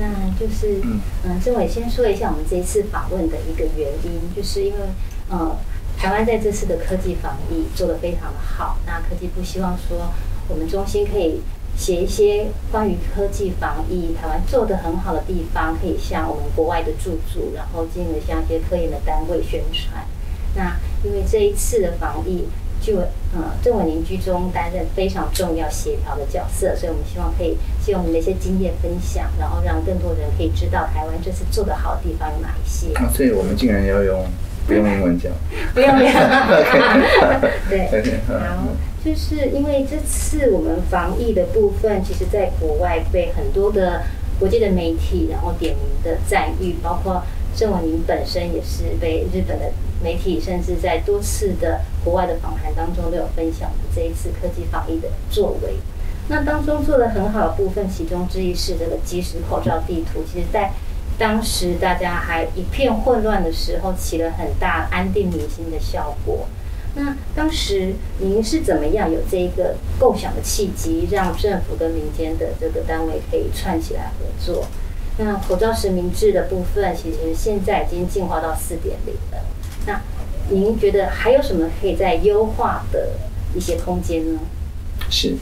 那就是，嗯，郑伟先说一下我们这一次访问的一个原因，就是因为，呃，台湾在这次的科技防疫做得非常的好，那科技部希望说，我们中心可以写一些关于科技防疫台湾做得很好的地方，可以向我们国外的驻驻，然后进而向一些科研的单位宣传。那因为这一次的防疫，就呃郑伟您居中担任非常重要协调的角色，所以我们希望可以借我们的一些经验分享，然后让更多人可以知道台湾这次做得好的地方有哪一些。啊，所以我们竟然要用 不用英文讲，不用不用 对。然后就是因为这次我们防疫的部分，其实在国外被很多的国际的媒体然后点名的赞誉，包括郑文宁本身也是被日本的媒体，甚至在多次的国外的访谈当中都有分享我们这一次科技防疫的作为。那当中做的很好的部分，其中之一是这个即时口罩地图，其实在当时大家还一片混乱的时候，起了很大安定民心的效果。那当时您是怎么样有这一个构想的契机，让政府跟民间的这个单位可以串起来合作？那口罩实名制的部分，其实现在已经进化到四点零了。那您觉得还有什么可以再优化的一些空间呢？是。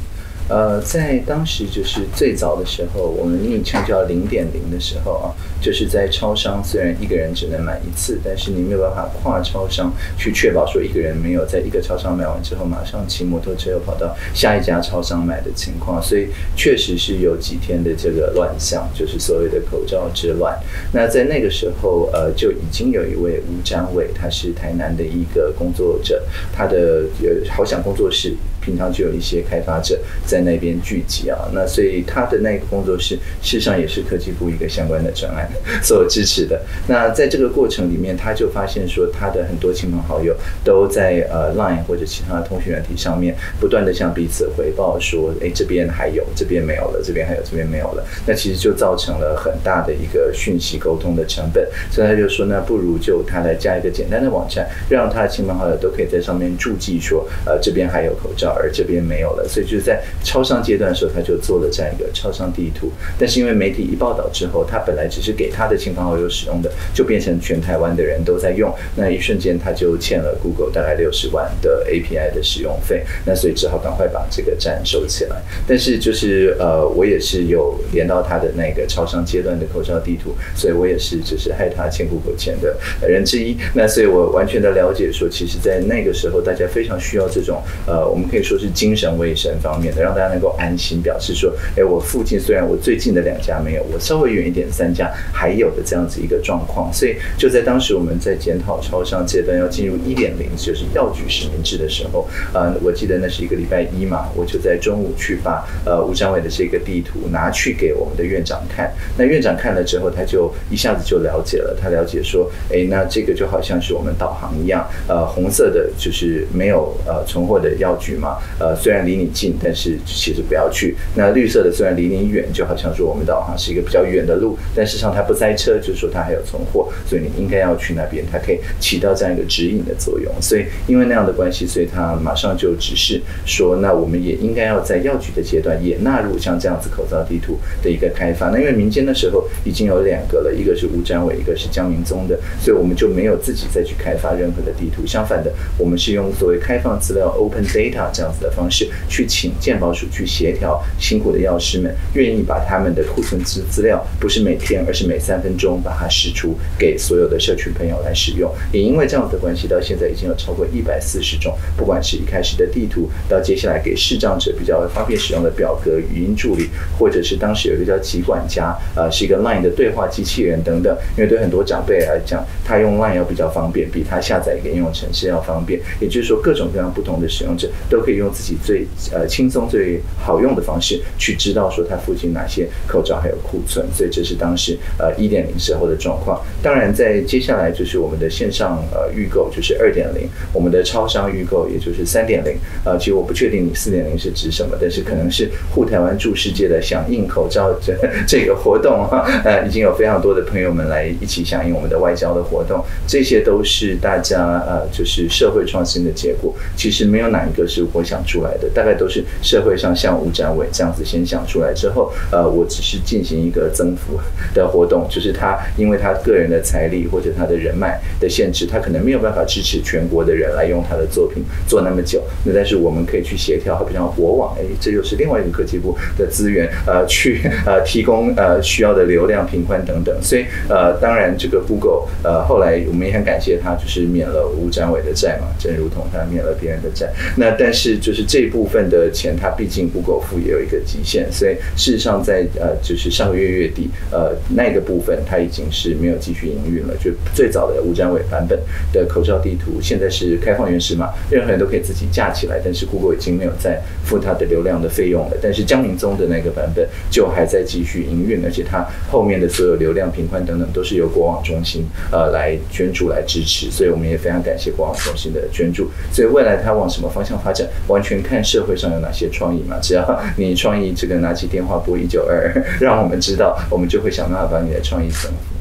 呃，在当时就是最早的时候，我们昵称叫零点零的时候啊，就是在超商，虽然一个人只能买一次，但是你没有办法跨超商去确保说一个人没有在一个超商买完之后，马上骑摩托车又跑到下一家超商买的情况，所以确实是有几天的这个乱象，就是所谓的口罩之乱。那在那个时候，呃，就已经有一位吴展伟，他是台南的一个工作者，他的呃好想工作室。平常就有一些开发者在那边聚集啊，那所以他的那个工作室事实上也是科技部一个相关的专案 所支持的。那在这个过程里面，他就发现说，他的很多亲朋好友都在呃 Line 或者其他的通讯软体上面不断的向彼此回报说，哎，这边还有，这边没有了，这边还有，这边没有了。那其实就造成了很大的一个讯息沟通的成本，所以他就说，那不如就他来加一个简单的网站，让他的亲朋好友都可以在上面注记说，呃，这边还有口罩。而这边没有了，所以就是在超商阶段的时候，他就做了这样一个超商地图。但是因为媒体一报道之后，他本来只是给他的亲朋好友使用的，就变成全台湾的人都在用。那一瞬间，他就欠了 Google 大概六十万的 API 的使用费。那所以只好赶快把这个站收起来。但是就是呃，我也是有连到他的那个超商阶段的口罩地图，所以我也是就是害他欠 Google 钱的人之一。那所以我完全的了解说，其实在那个时候，大家非常需要这种呃，我们可以。说是精神卫生方面的，让大家能够安心，表示说，哎，我附近虽然我最近的两家没有，我稍微远一点三家还有的这样子一个状况。所以就在当时我们在检讨超商阶段要进入一点零，就是药局实名制的时候，呃，我记得那是一个礼拜一嘛，我就在中午去把呃吴章伟的这个地图拿去给我们的院长看。那院长看了之后，他就一下子就了解了，他了解说，哎，那这个就好像是我们导航一样，呃，红色的就是没有呃存货的药局嘛。呃，虽然离你近，但是其实不要去。那绿色的虽然离你远，就好像说我们导航是一个比较远的路，但事实上它不塞车，就是说它还有存货，所以你应该要去那边，它可以起到这样一个指引的作用。所以因为那样的关系，所以他马上就指示说，那我们也应该要在药局的阶段也纳入像这样子口罩地图的一个开发。那因为民间的时候已经有两个了，一个是吴占伟，一个是江明宗的，所以我们就没有自己再去开发任何的地图。相反的，我们是用所谓开放资料 （open data） 这样子的方式去请健保署去协调辛苦的药师们，愿意把他们的库存资资料不是每天，而是每三分钟把它释出给所有的社群朋友来使用。也因为这样子的关系，到现在已经有超过一百四十种，不管是一开始的地图，到接下来给视障者比较方便使用的表格、语音助理，或者是当时有一个叫疾管家，呃，是一个 LINE 的对话机器人等等。因为对很多长辈来讲，他用 LINE 要比较方便，比他下载一个应用程式要方便。也就是说，各种各样不同的使用者都可以用自己最呃轻松、最好用的方式去知道说它附近哪些口罩还有库存。所以这是当时呃一点零时候的状况。当然，在接下来就是我们的线上呃预购，就是二点零；我们的超商预购，也就是三点零。呃，其实我不确定你四点零是指什么，但是可能是护台湾助世界的响应口罩这这个活动哈。呃，已经有非常多的朋友们来一起响应我们的外交的活动，这些都是大家呃就是社会创新的结果。其实没有哪一个是我想出来的，大概都是社会上像吴展伟这样子先想出来之后，呃，我只是进行一个增幅的活动，就是他因为他个人的财力或者他的人脉的限制，他可能没有办法支持全国的人来用他的作品做那么久。那但是我们可以去协调，好比像国网，哎，这又是另外一个科技部的资源，呃，去呃提供呃需要的流量、频宽等等。所以呃，当然这个 Google 呃后来我们也很感谢他，就是免了吴展伟的债嘛，正如同他免了别人的债。那但是是就是这部分的钱，它毕竟 Google 付也有一个极限，所以事实上在呃就是上个月月底，呃那个部分它已经是没有继续营运了。就最早的吴展伟版本的口罩地图，现在是开放原始码，任何人都可以自己架起来，但是 Google 已经没有再付它的流量的费用了。但是江明宗的那个版本就还在继续营运，而且它后面的所有流量、频宽等等都是由国网中心呃来捐助来支持，所以我们也非常感谢国网中心的捐助。所以未来它往什么方向发展，完全看社会上有哪些创意嘛。只要你创意这个拿起电话拨一九二，让我们知道，我们就会想办法把你的创意增幅。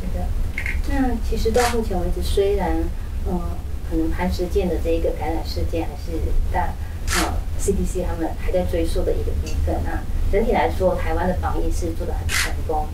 是的，那其实到目前为止，虽然嗯，可能潘石舰的这一个感染事件还是大呃 CDC 他们还在追溯的一个部分。那整体来说，台湾的防疫是做的很成功。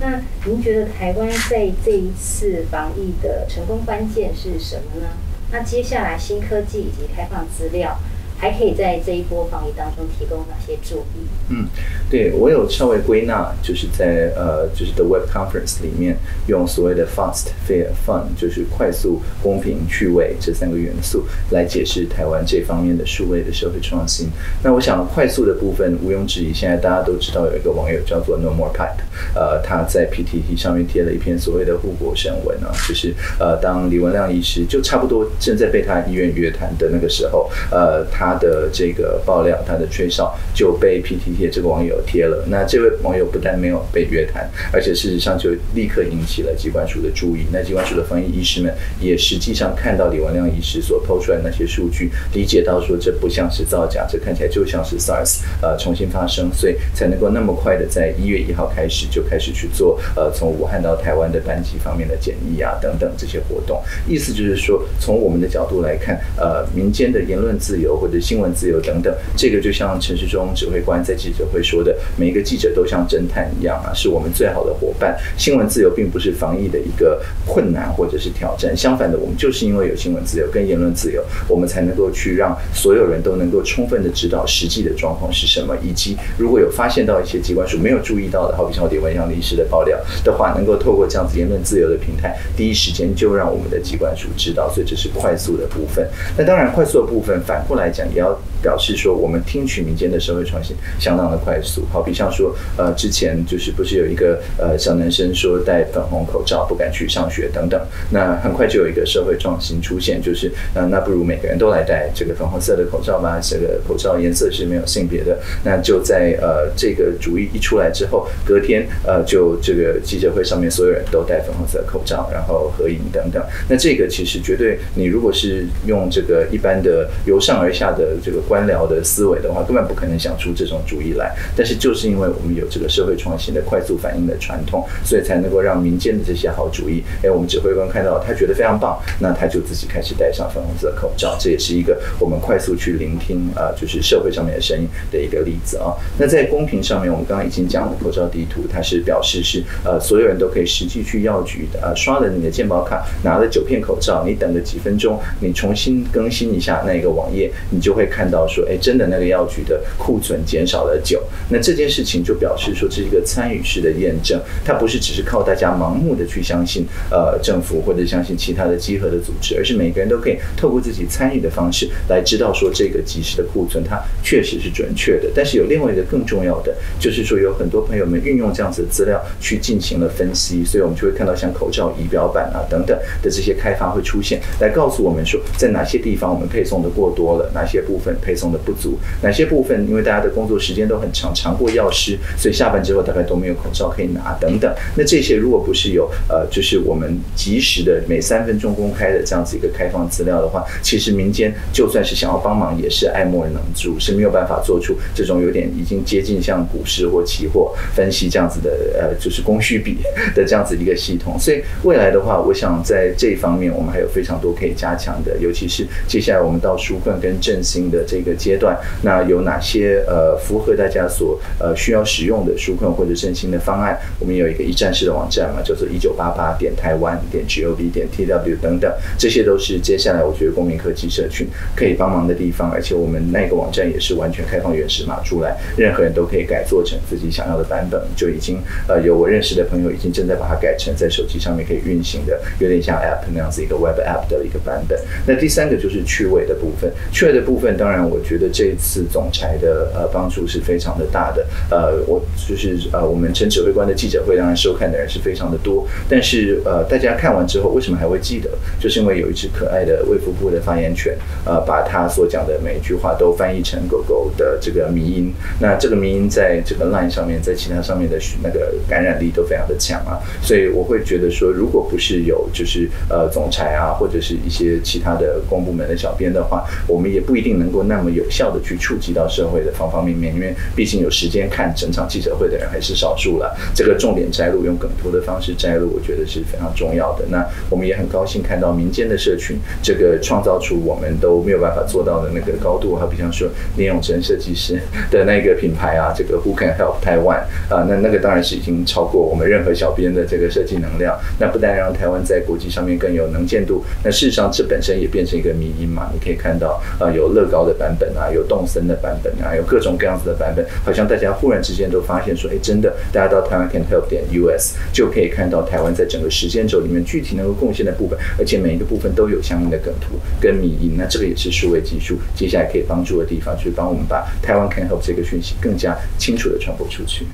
那您觉得台湾在这一次防疫的成功关键是什么呢？那接下来新科技以及开放资料。还可以在这一波防疫当中提供哪些助力？嗯，对我有稍微归纳，就是在呃，就是 The Web Conference 里面用所谓的 Fast, Fair, Fun，就是快速、公平、趣味这三个元素来解释台湾这方面的数位的社会创新。那我想快速的部分毋庸置疑，现在大家都知道有一个网友叫做 No More Pipe，呃，他在 PTT 上面贴了一篇所谓的护国神文啊，就是呃，当李文亮医师就差不多正在被他医院约谈的那个时候，呃，他。他的这个爆料，他的吹哨就被 PTT 这个网友贴了。那这位网友不但没有被约谈，而且事实上就立刻引起了机关署的注意。那机关署的防疫医师们也实际上看到李文亮医师所抛出来那些数据，理解到说这不像是造假，这看起来就像是 SARS 呃重新发生，所以才能够那么快的在一月一号开始就开始去做呃从武汉到台湾的班级方面的检疫啊等等这些活动。意思就是说，从我们的角度来看，呃民间的言论自由或者新闻自由等等，这个就像陈世忠指挥官在记者会说的，每一个记者都像侦探一样啊，是我们最好的伙伴。新闻自由并不是防疫的一个困难或者是挑战，相反的，我们就是因为有新闻自由跟言论自由，我们才能够去让所有人都能够充分的知道实际的状况是什么，以及如果有发现到一些机关署没有注意到的，好比像李文阳律师的爆料的话，能够透过这样子言论自由的平台，第一时间就让我们的机关署知道，所以这是快速的部分。那当然，快速的部分反过来讲。也要表示说，我们听取民间的社会创新相当的快速。好比像说，呃，之前就是不是有一个呃小男生说戴粉红口罩不敢去上学等等，那很快就有一个社会创新出现，就是呃那不如每个人都来戴这个粉红色的口罩吧。这个口罩颜色是没有性别的。那就在呃这个主意一出来之后，隔天呃就这个记者会上面所有人都戴粉红色口罩，然后合影等等。那这个其实绝对，你如果是用这个一般的由上而下。的这个官僚的思维的话，根本不可能想出这种主意来。但是就是因为我们有这个社会创新的快速反应的传统，所以才能够让民间的这些好主意，哎，我们指挥官看到他觉得非常棒，那他就自己开始戴上粉红色口罩。这也是一个我们快速去聆听啊，就是社会上面的声音的一个例子啊。那在公屏上面，我们刚刚已经讲了口罩地图，它是表示是呃所有人都可以实际去药局的啊，刷了你的健保卡，拿了九片口罩，你等个几分钟，你重新更新一下那个网页，你。就会看到说，哎，真的那个药局的库存减少了九，那这件事情就表示说，这是一个参与式的验证，它不是只是靠大家盲目的去相信呃政府或者相信其他的集合的组织，而是每个人都可以透过自己参与的方式来知道说这个即时的库存它确实是准确的。但是有另外一个更重要的，就是说有很多朋友们运用这样子的资料去进行了分析，所以我们就会看到像口罩仪表板啊等等的这些开发会出现，来告诉我们说在哪些地方我们配送的过多了，哪些。部分配配送的不足，哪些部分因为大家的工作时间都很长，长过药师，所以下班之后大概都没有口罩可以拿等等。那这些如果不是有呃，就是我们及时的每三分钟公开的这样子一个开放资料的话，其实民间就算是想要帮忙，也是爱莫能助，是没有办法做出这种有点已经接近像股市或期货分析这样子的呃，就是供需比的这样子一个系统。所以未来的话，我想在这一方面我们还有非常多可以加强的，尤其是接下来我们到纾困跟振兴的这个阶段，那有哪些呃符合大家所呃需要使用的纾困或者振兴的方案？我们有一个一站式的网站嘛，叫做一九八八点台湾点 gov 点 tw 等等，这些都是接下来我觉得公民科技社群可以帮忙的地方，而且我们那个网站也是完全开放原始码出来，任何人都可以改做成自己想要的版本，就已经呃有我认识的朋友已经正在把它改成在手机上面可以运行的，有点像 app 那样子一个 web app 的一个版本。那第三个就是趣味的部分，趣味的部分当然我觉得这一次总裁的呃帮助是非常的大的，呃我就是呃我们陈指挥官的记者会当然收看的人是非常的多，但是呃大家看完之后为什么还会记得？就是因为有一只可爱的卫福部的发言权，呃把他所讲的每一句话都翻译成狗狗的这个迷音，那这个迷音在这个 line 上面，在其他上面的那个感染力都非常的强啊，所以我会觉得说，如果不是有就是呃总裁啊，或者是一些其他的公部门的小编的话，我们也不一定能够那么有效的去触及到社会的方方面面，因为毕竟有时间看整场记者会的人还是少数了。这个重点摘录用梗图的方式摘录，我觉得是非常重要的。那我们也很高兴看到民间的社群，这个创造出我们都没有办法做到的那个高度，好比方说聂永成设计师的那个品牌啊，这个 Who Can Help Taiwan 啊，那那个当然是已经超过我们任何小编的这个设计能量。那不但让台湾在国际上面更有能见度，那事实上这本身也变成一个迷因嘛。你可以看到啊，有乐高的版本啊，有动森的版本啊，有各种各样子的版本，好像大家忽然之间都发现说，哎，真的，大家到台湾 Can Help 点 US 就可以看到台湾在整个时间轴里面具体能够贡献的部分，而且每一个部分都有相应的梗图跟迷因。那这个也是数位技术接下来可以帮助的地方，就是帮我们把台湾 Can Help 这个讯息更加清楚的传播出去。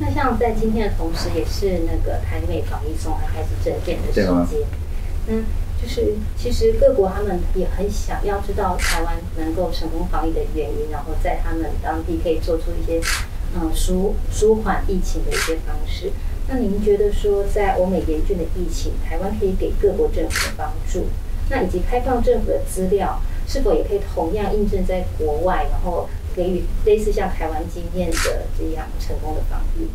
那像在今天的同时，也是那个台美防疫送还开始证件的时间。嗯，就是其实各国他们也很想要知道台湾能够成功防疫的原因，然后在他们当地可以做出一些嗯舒舒缓疫情的一些方式。那您觉得说，在欧美严峻的疫情，台湾可以给各国政府的帮助，那以及开放政府的资料，是否也可以同样印证在国外，然后？给予类似像台湾经验的这样成功的防疫。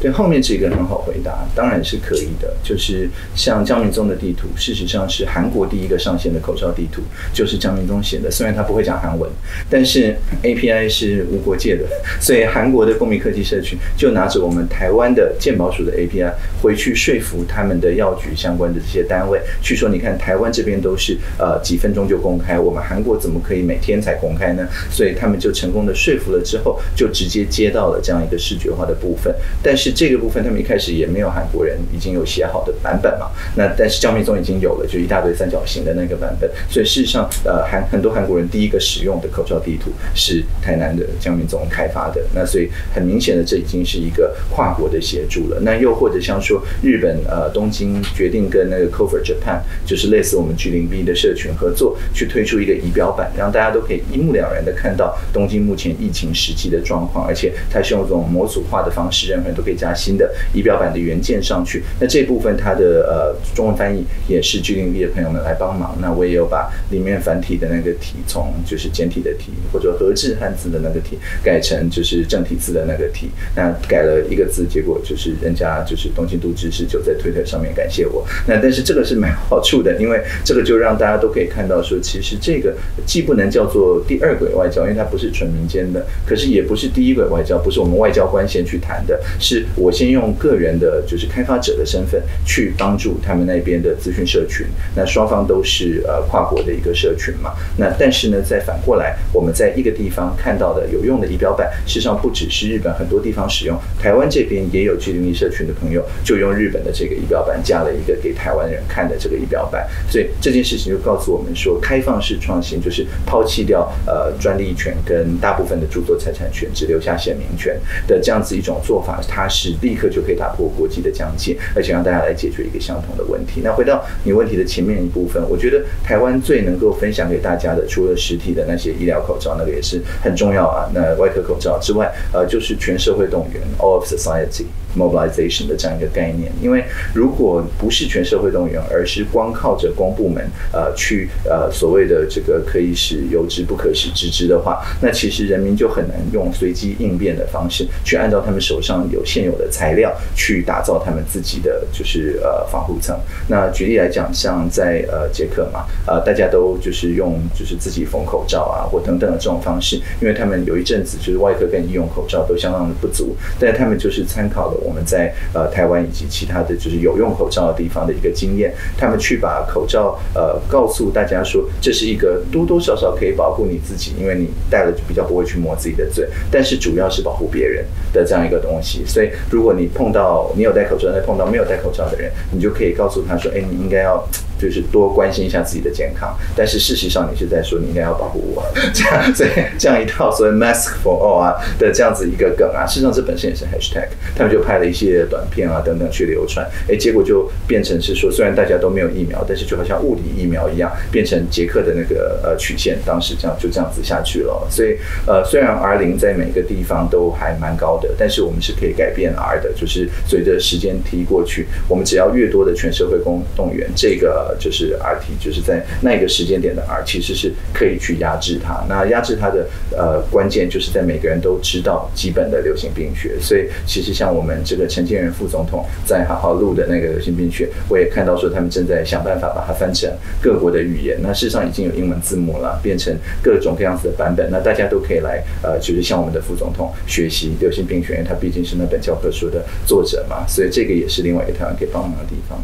对，后面这个很好回答，当然是可以的。就是像江明宗的地图，事实上是韩国第一个上线的口罩地图，就是江明宗写的。虽然他不会讲韩文，但是 API 是无国界的，所以韩国的公民科技社群就拿着我们台湾的健保署的 API 回去说服他们的药局相关的这些单位，去说你看台湾这边都是呃几分钟就公开，我们韩国怎么可以每天才公开呢？所以他们就成功的说服了之后，就直接接到了这样一个视觉化的部分。但是这个部分他们一开始也没有韩国人已经有写好的版本嘛？那但是江明宗已经有了，就一大堆三角形的那个版本。所以事实上，呃，韩很多韩国人第一个使用的口罩地图是台南的江明宗开发的。那所以很明显的，这已经是一个跨国的协助了。那又或者像说日本呃东京决定跟那个 Cover Japan，就是类似我们 G 零 B 的社群合作，去推出一个仪表板，让大家都可以一目了然的看到东京目前疫情实际的状况，而且它是用这种模组化的方式，任何都可以加新的仪表板的原件上去。那这部分它的呃中文翻译也是 G 零 B 的朋友们来帮忙。那我也有把里面繁体的那个体从就是简体的体或者合制汉字的那个体改成就是正体字的那个体。那改了一个字，结果就是人家就是东京都知事就在推特上面感谢我。那但是这个是蛮好处的，因为这个就让大家都可以看到说，其实这个既不能叫做第二轨外交，因为它不是纯民间的，可是也不是第一轨外交，不是我们外交官先去谈的，是我先用个人的，就是开发者的身份去帮助他们那边的资讯社群。那双方都是呃跨国的一个社群嘛。那但是呢，再反过来，我们在一个地方看到的有用的仪表板，事实上不只是日本很多地方使用，台湾这边也有 G 零一社群的朋友就用日本的这个仪表板加了一个给台湾人看的这个仪表板。所以这件事情就告诉我们说，开放式创新就是抛弃掉呃专利权跟大部分的著作财产权，只留下显名权的这样子一种做法，它是立刻就可以打破国际的疆界，而且让大家来解决一个相同的问题。那回到你问题的前面一部分，我觉得台湾最能够分享给大家的，除了实体的那些医疗口罩，那个也是很重要啊。那外科口罩之外，呃，就是全社会动员 （all of society）。Mobilization 的这样一个概念。因为如果不是全社会动员，而是光靠着公部门呃去呃所谓的这个可以使有之不可使知之的话，那其实人民就很难用随机应变的方式去按照他们手上有现有的材料去打造他们自己的就是呃防护层。那举例来讲，像在呃捷克嘛，呃大家都就是用就是自己缝口罩啊或等等的这种方式，因为他们有一阵子就是外科跟医用口罩都相当的不足，但他们就是参考了我们在呃台湾以及其他的就是有用口罩的地方的一个经验，他们去把口罩呃告诉大家说这是一个多多少少可以保护你自己，因为你戴了就比较不会去摸自己的嘴，但是主要是保护别人的这样一个东西。所以如果你碰到你有戴口罩，再碰到没有戴口罩的人，你就可以告诉他说：“哎，你应该要。”就是多关心一下自己的健康，但是事实上你是在说你应该要保护我，这样所以这样一套所谓 mask for all 啊的这样子一个梗啊，事实上这本身也是 hashtag，他们就拍了一些短片啊等等去流传，哎，结果就变成是说，虽然大家都没有疫苗，但是就好像物理疫苗一样，变成捷克的那个呃曲线，当时这样就这样子下去了。所以呃，虽然 R 零在每个地方都还蛮高的，但是我们是可以改变 R 的，就是随着时间提过去，我们只要越多的全社会公动员，这个。就是 R T，就是在那个时间点的 R，其实是可以去压制它。那压制它的呃关键，就是在每个人都知道基本的流行病学。所以其实像我们这个陈建仁副总统在好好录的那个流行病学，我也看到说他们正在想办法把它翻成各国的语言。那事实上已经有英文字幕了，变成各种各样子的版本。那大家都可以来呃，就是向我们的副总统学习流行病学，因为他毕竟是那本教科书的作者嘛。所以这个也是另外一个台可以帮忙的地方。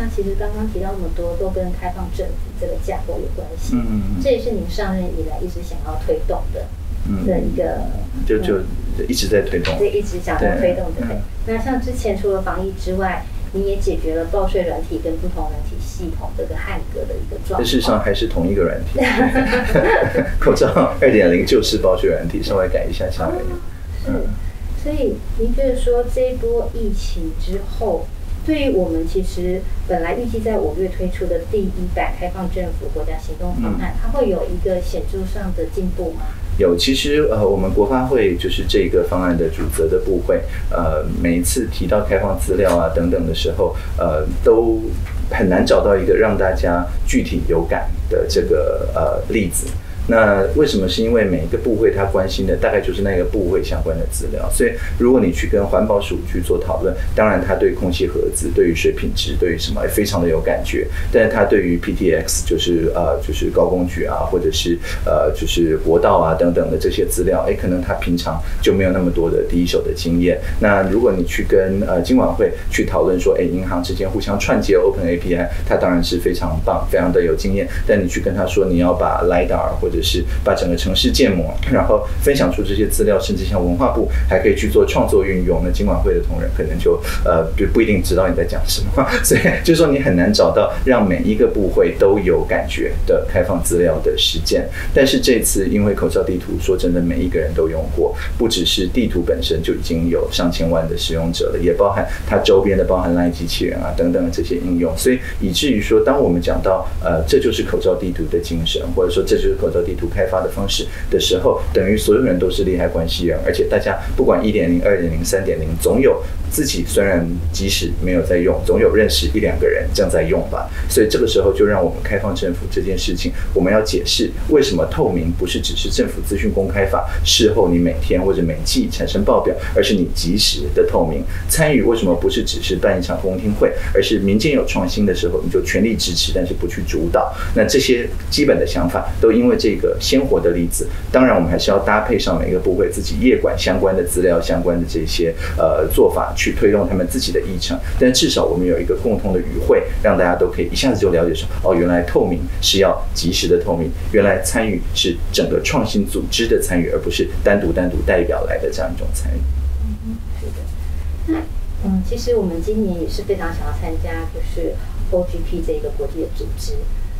那其实刚刚提到那么多，都跟开放政府这个架构有关系。嗯嗯嗯，这也是您上任以来一直想要推动的的一个，就就一直在推动，对，一直想要推动的。那像之前除了防疫之外，你也解决了报税软体跟不同软体系统这个汉格的一个状况。事实上还是同一个软体，口罩二点零就是报税软体，稍微改一下下而已。是，所以您觉得说这一波疫情之后？对于我们，其实本来预计在五月推出的第一版开放政府国家行动方案，它会有一个显著上的进步吗？有，其实呃，我们国发会就是这个方案的主责的部会，呃，每一次提到开放资料啊等等的时候，呃，都很难找到一个让大家具体有感的这个呃例子。那为什么？是因为每一个部会他关心的大概就是那个部会相关的资料，所以如果你去跟环保署去做讨论，当然他对空气盒子、对于水品质、对于什么非常的有感觉，但是他对于 PTX 就是呃就是高工局啊，或者是呃就是国道啊等等的这些资料，哎，可能他平常就没有那么多的第一手的经验。那如果你去跟呃金管会去讨论说，哎，银行之间互相串接 Open API，他当然是非常棒，非常的有经验。但你去跟他说你要把 LiDAR 或者是把整个城市建模，然后分享出这些资料，甚至像文化部还可以去做创作运用。那经管会的同仁可能就呃不不一定知道你在讲什么，所以就是说你很难找到让每一个部会都有感觉的开放资料的实践。但是这次因为口罩地图，说真的每一个人都用过，不只是地图本身就已经有上千万的使用者了，也包含它周边的包含 LINE 机器人啊等等的这些应用。所以以至于说，当我们讲到呃这就是口罩地图的精神，或者说这就是口罩。地图开发的方式的时候，等于所有人都是利害关系人，而且大家不管一点零、二点零、三点零，总有。自己虽然即使没有在用，总有认识一两个人正在用吧。所以这个时候就让我们开放政府这件事情，我们要解释为什么透明不是只是政府资讯公开法事后你每天或者每季产生报表，而是你及时的透明参与。为什么不是只是办一场公听会，而是民间有创新的时候你就全力支持，但是不去主导。那这些基本的想法都因为这个鲜活的例子。当然，我们还是要搭配上每个部会自己业管相关的资料、相关的这些呃做法。去推动他们自己的议程，但至少我们有一个共同的语汇，让大家都可以一下子就了解说，哦，原来透明是要及时的透明，原来参与是整个创新组织的参与，而不是单独单独代表来的这样一种参与。嗯，是的。嗯，其实我们今年也是非常想要参加，就是 OGP 这一个国际的组织。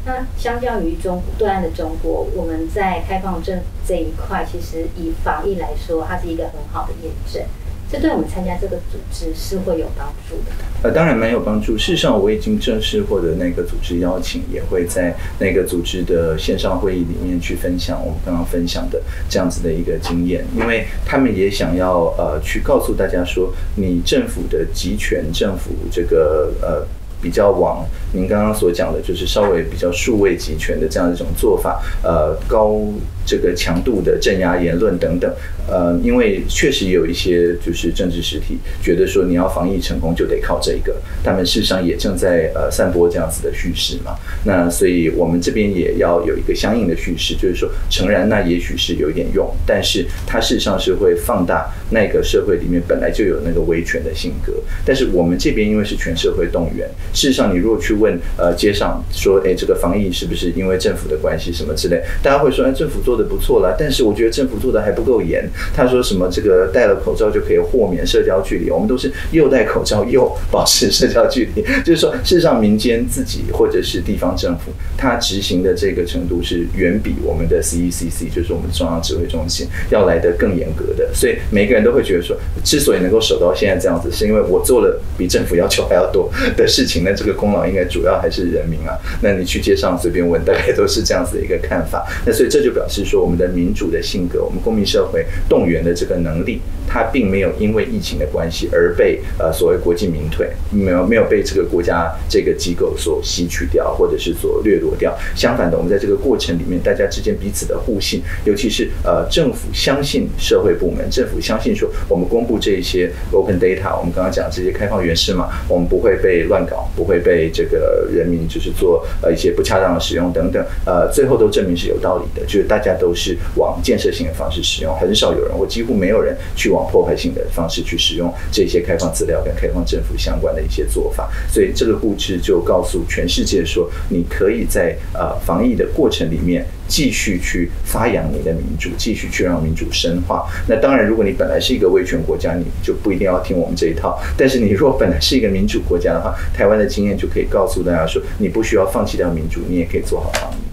那相较于中对岸的中国，我们在开放政这一块，其实以防疫来说，它是一个很好的验证。这对我们参加这个组织是会有帮助的。呃，当然蛮有帮助。事实上，我已经正式获得那个组织邀请，也会在那个组织的线上会议里面去分享我们刚刚分享的这样子的一个经验，因为他们也想要呃去告诉大家说，你政府的集权，政府这个呃。比较往您刚刚所讲的，就是稍微比较数位集权的这样一种做法，呃，高这个强度的镇压言论等等，呃，因为确实有一些就是政治实体觉得说你要防疫成功就得靠这个，他们事实上也正在呃散播这样子的叙事嘛。那所以我们这边也要有一个相应的叙事，就是说诚然那也许是有一点用，但是它事实上是会放大那个社会里面本来就有那个维权的性格，但是我们这边因为是全社会动员。事实上，你如果去问呃街上说，哎，这个防疫是不是因为政府的关系什么之类，大家会说，哎，政府做的不错啦，但是我觉得政府做的还不够严。他说什么这个戴了口罩就可以豁免社交距离，我们都是又戴口罩又保持社交距离。就是说，事实上民间自己或者是地方政府，它执行的这个程度是远比我们的 CECC，就是我们中央指挥中心要来的更严格的。所以每个人都会觉得说，之所以能够守到现在这样子，是因为我做了比政府要求还要多的事情。那这个功劳应该主要还是人民啊。那你去街上随便问，大概都是这样子的一个看法。那所以这就表示说，我们的民主的性格，我们公民社会动员的这个能力，它并没有因为疫情的关系而被呃所谓国际民退，没有没有被这个国家这个机构所吸取掉，或者是所掠夺掉。相反的，我们在这个过程里面，大家之间彼此的互信，尤其是呃政府相信社会部门，政府相信说我们公布这一些 open data，我们刚刚讲这些开放原始嘛，我们不会被乱搞。不会被这个人民就是做呃一些不恰当的使用等等，呃，最后都证明是有道理的，就是大家都是往建设性的方式使用，很少有人或几乎没有人去往破坏性的方式去使用这些开放资料跟开放政府相关的一些做法。所以这个故事就告诉全世界说，你可以在呃防疫的过程里面。继续去发扬你的民主，继续去让民主深化。那当然，如果你本来是一个威权国家，你就不一定要听我们这一套。但是你如果本来是一个民主国家的话，台湾的经验就可以告诉大家说，你不需要放弃掉民主，你也可以做好防疫。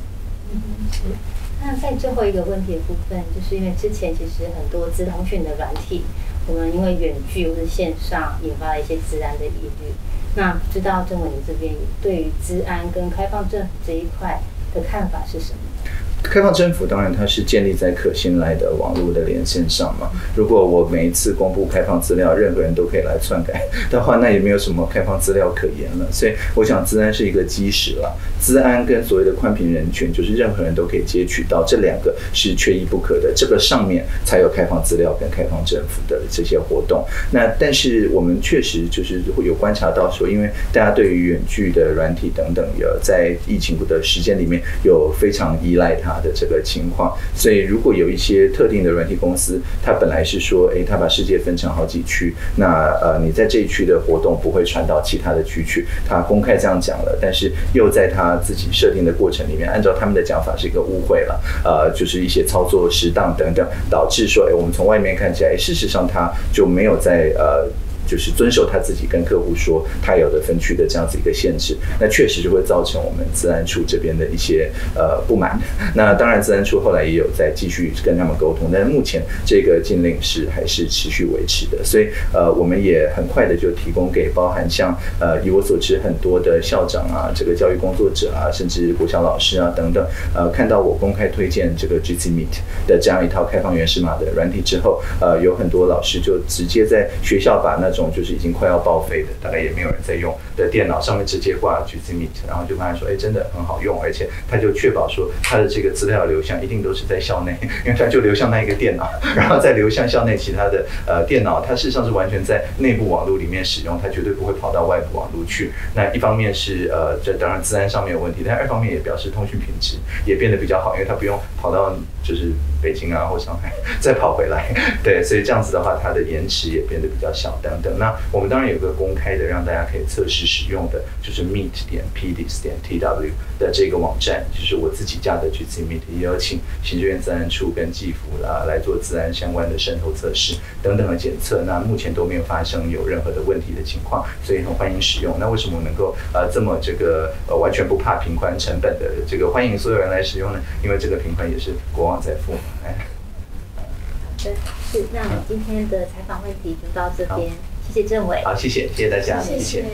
在最后一个问题的部分，就是因为之前其实很多资通讯的软体，我们因为远距或者线上引发了一些治安的疑虑。那知道郑伟你这边对于治安跟开放政府这一块的看法是什么？开放政府当然它是建立在可信赖的网络的连线上嘛。如果我每一次公布开放资料，任何人都可以来篡改的话，那也没有什么开放资料可言了。所以我想，资安是一个基石了。资安跟所谓的宽频人权，就是任何人都可以接取到，这两个是缺一不可的。这个上面才有开放资料跟开放政府的这些活动。那但是我们确实就是会有观察到说，因为大家对于远距的软体等等，有在疫情的时间里面有非常依赖它。的这个情况，所以如果有一些特定的软体公司，它本来是说，诶，它把世界分成好几区，那呃，你在这一区的活动不会传到其他的区去，他公开这样讲了，但是又在他自己设定的过程里面，按照他们的讲法是一个误会了，呃，就是一些操作失当等等，导致说，诶，我们从外面看起来，事实上他就没有在呃。就是遵守他自己跟客户说他有的分区的这样子一个限制，那确实就会造成我们自然处这边的一些呃不满。那当然，自然处后来也有在继续跟他们沟通，但是目前这个禁令是还是持续维持的。所以呃，我们也很快的就提供给包含像呃以我所知很多的校长啊，这个教育工作者啊，甚至国小老师啊等等，呃，看到我公开推荐这个 G C Meet 的这样一套开放原始码的软体之后，呃，有很多老师就直接在学校把那种就是已经快要报废的，大概也没有人在用的电脑上面直接挂 G Meet，然后就跟他说，哎，真的很好用，而且他就确保说他的这个资料流向一定都是在校内，因为他就流向那一个电脑，然后再流向校内其他的呃电脑，它事实上是完全在内部网络里面使用，它绝对不会跑到外部网络去。那一方面是呃，这当然自然上面有问题，但二方面也表示通讯品质也变得比较好，因为它不用跑到就是北京啊或上海再跑回来，对，所以这样子的话，它的延迟也变得比较小等等。那我们当然有个公开的，让大家可以测试使用的，就是 meet 点 pdis 点 tw 的这个网站，就是我自己家的 G C Meet，也有请行政院自然处跟技服啊来做自然相关的渗透测试等等的检测。那目前都没有发生有任何的问题的情况，所以很欢迎使用。那为什么能够呃这么这个呃完全不怕平宽成本的这个欢迎所有人来使用呢？因为这个平宽也是国网在付。哎。的，是，那我们今天的采访问题就到这边，谢谢政委。好，谢谢，谢谢大家，谢谢。